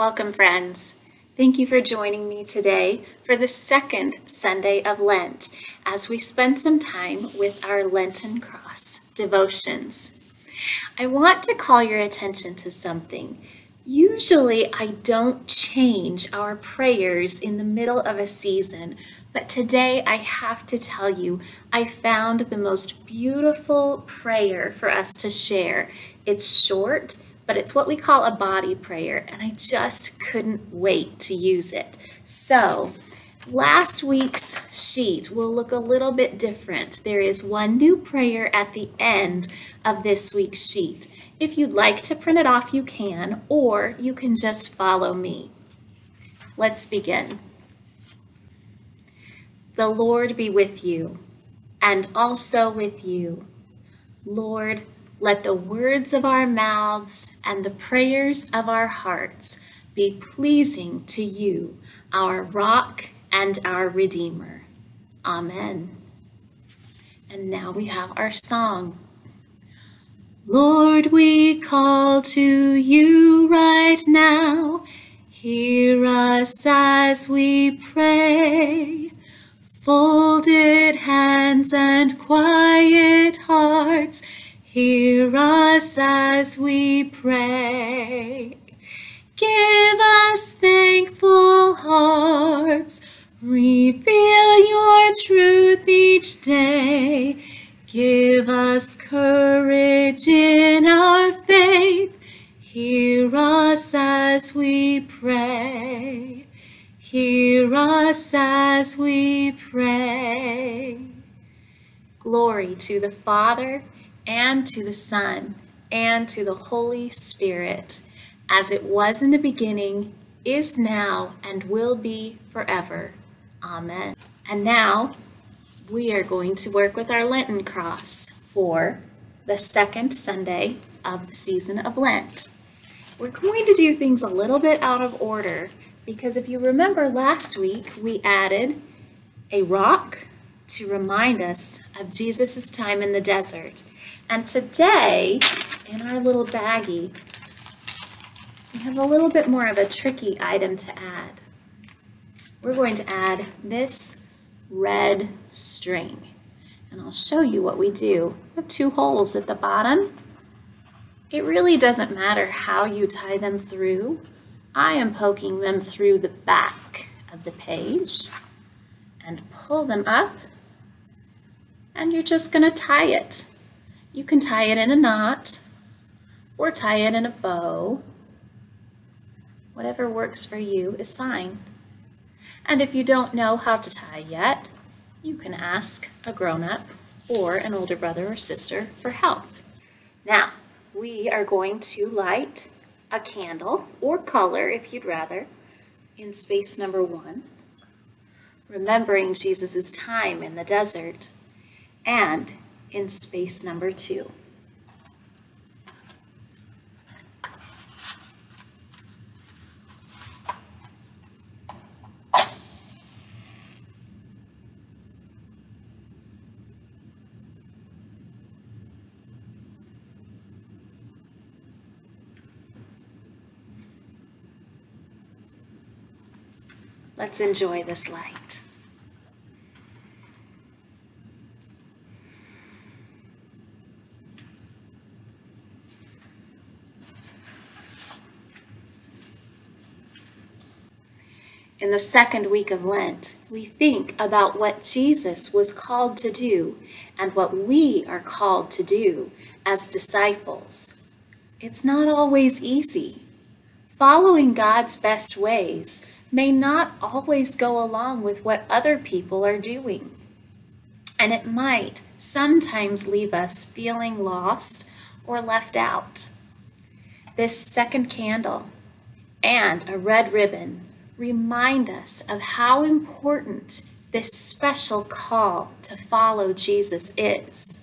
Welcome, friends. Thank you for joining me today for the second Sunday of Lent as we spend some time with our Lenten Cross devotions. I want to call your attention to something. Usually, I don't change our prayers in the middle of a season, but today I have to tell you, I found the most beautiful prayer for us to share. It's short but it's what we call a body prayer, and I just couldn't wait to use it. So, last week's sheet will look a little bit different. There is one new prayer at the end of this week's sheet. If you'd like to print it off, you can, or you can just follow me. Let's begin. The Lord be with you, and also with you. Lord, let the words of our mouths and the prayers of our hearts be pleasing to you, our rock and our redeemer. Amen. And now we have our song. Lord, we call to you right now. Hear us as we pray. Folded hands and quiet hearts Hear us as we pray. Give us thankful hearts. Reveal your truth each day. Give us courage in our faith. Hear us as we pray. Hear us as we pray. Glory to the Father and to the Son, and to the Holy Spirit, as it was in the beginning, is now, and will be forever. Amen. And now we are going to work with our Lenten cross for the second Sunday of the season of Lent. We're going to do things a little bit out of order because if you remember last week, we added a rock to remind us of Jesus' time in the desert. And today, in our little baggie, we have a little bit more of a tricky item to add. We're going to add this red string. And I'll show you what we do. We have two holes at the bottom. It really doesn't matter how you tie them through. I am poking them through the back of the page and pull them up and you're just going to tie it. You can tie it in a knot or tie it in a bow. Whatever works for you is fine. And if you don't know how to tie yet, you can ask a grown-up or an older brother or sister for help. Now, we are going to light a candle or color if you'd rather in space number one, remembering Jesus' time in the desert and in space number two. Let's enjoy this light. In the second week of Lent, we think about what Jesus was called to do and what we are called to do as disciples. It's not always easy. Following God's best ways may not always go along with what other people are doing. And it might sometimes leave us feeling lost or left out. This second candle and a red ribbon remind us of how important this special call to follow Jesus is,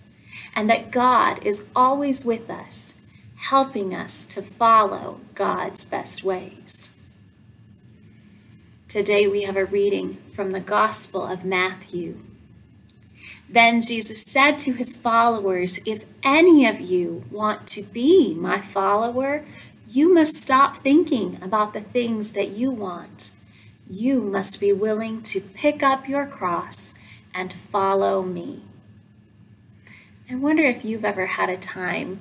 and that God is always with us, helping us to follow God's best ways. Today we have a reading from the Gospel of Matthew. Then Jesus said to his followers, If any of you want to be my follower, You must stop thinking about the things that you want. You must be willing to pick up your cross and follow me. I wonder if you've ever had a time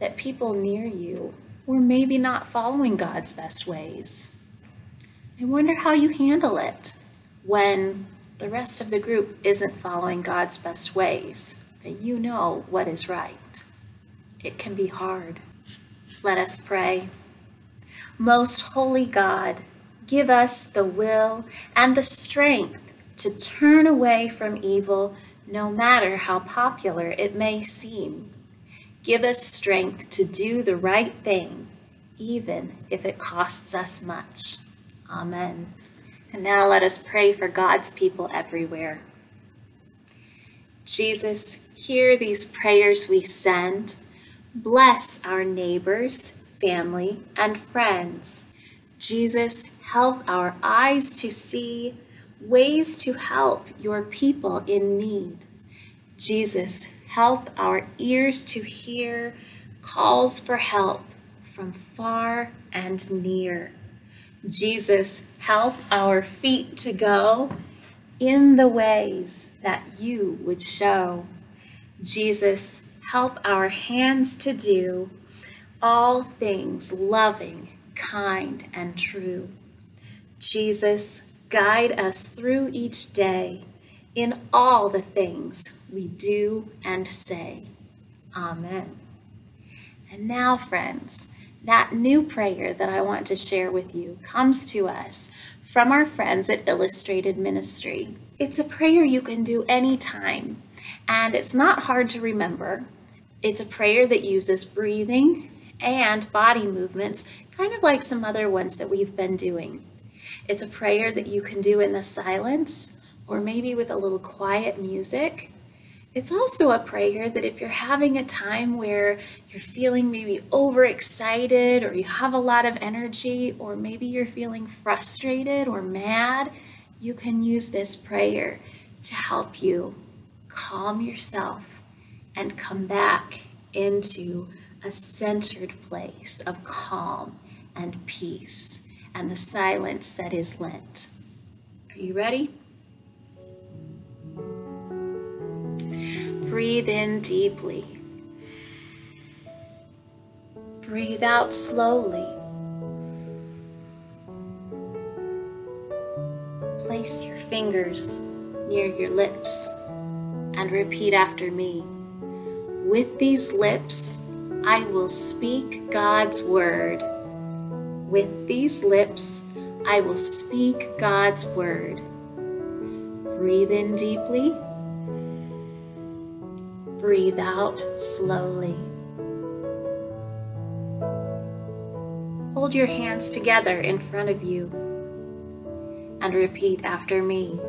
that people near you were maybe not following God's best ways. I wonder how you handle it when the rest of the group isn't following God's best ways, but you know what is right. It can be hard. Let us pray. Most holy God, give us the will and the strength to turn away from evil no matter how popular it may seem. Give us strength to do the right thing, even if it costs us much. Amen. And now let us pray for God's people everywhere. Jesus, hear these prayers we send. Bless our neighbors, family, and friends. Jesus, help our eyes to see ways to help your people in need. Jesus, help our ears to hear calls for help from far and near. Jesus, help our feet to go in the ways that you would show. Jesus, help our hands to do all things loving, kind, and true. Jesus, guide us through each day in all the things we do and say. Amen. And now, friends, that new prayer that I want to share with you comes to us from our friends at Illustrated Ministry. It's a prayer you can do anytime, and it's not hard to remember. It's a prayer that uses breathing and body movements, kind of like some other ones that we've been doing. It's a prayer that you can do in the silence or maybe with a little quiet music. It's also a prayer that if you're having a time where you're feeling maybe overexcited or you have a lot of energy or maybe you're feeling frustrated or mad, you can use this prayer to help you calm yourself and come back into a centered place of calm and peace and the silence that is Lent. Are you ready? Breathe in deeply. Breathe out slowly. Place your fingers near your lips and repeat after me. With these lips, I will speak God's word. With these lips, I will speak God's word. Breathe in deeply. Breathe out slowly. Hold your hands together in front of you and repeat after me.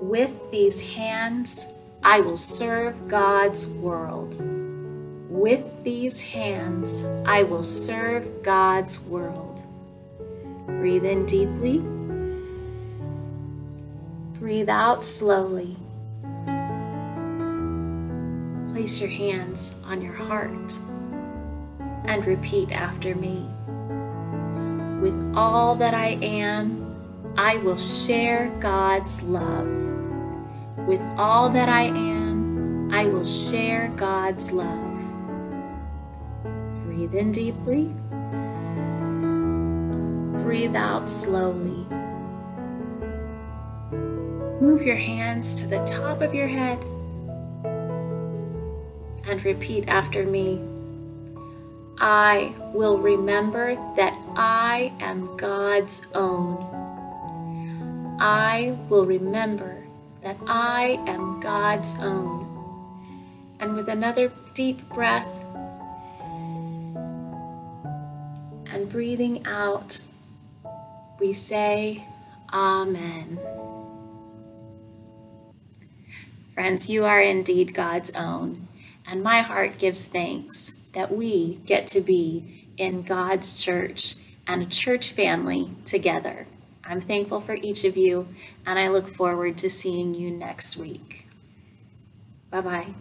With these hands, I will serve God's world. With these hands, I will serve God's world. Breathe in deeply. Breathe out slowly. Place your hands on your heart and repeat after me. With all that I am, I will share God's love. With all that I am, I will share God's love. Breathe in deeply. Breathe out slowly. Move your hands to the top of your head and repeat after me. I will remember that I am God's own. I will remember that I am God's own. And with another deep breath and breathing out, we say, Amen. Friends, you are indeed God's own, and my heart gives thanks that we get to be in God's church and a church family together. I'm thankful for each of you, and I look forward to seeing you next week. Bye bye.